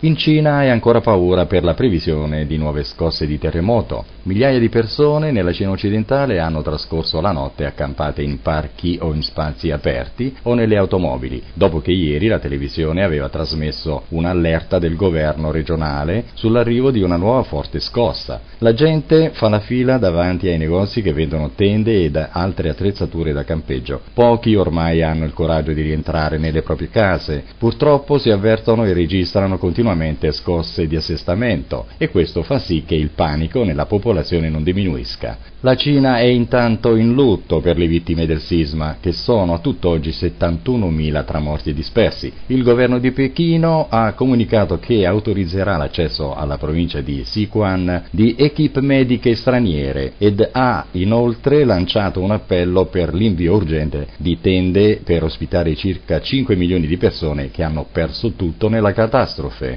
In Cina è ancora paura per la previsione di nuove scosse di terremoto. Migliaia di persone nella Cina occidentale hanno trascorso la notte accampate in parchi o in spazi aperti o nelle automobili, dopo che ieri la televisione aveva trasmesso un'allerta del governo regionale sull'arrivo di una nuova forte scossa. La gente fa la fila davanti ai negozi che vendono tende ed altre attrezzature da campeggio. Pochi ormai hanno il coraggio di rientrare nelle proprie case. Purtroppo si avvertono e registrano continuamente scosse di assestamento e questo fa sì che il panico nella popolazione non diminuisca. La Cina è intanto in lutto per le vittime del sisma, che sono a tutt'oggi 71.000 tra morti e dispersi. Il governo di Pechino ha comunicato che autorizzerà l'accesso alla provincia di Sichuan di equip mediche straniere ed ha inoltre lanciato un appello per l'invio urgente di tende per ospitare circa 5 milioni di persone che hanno perso tutto nella catastrofe.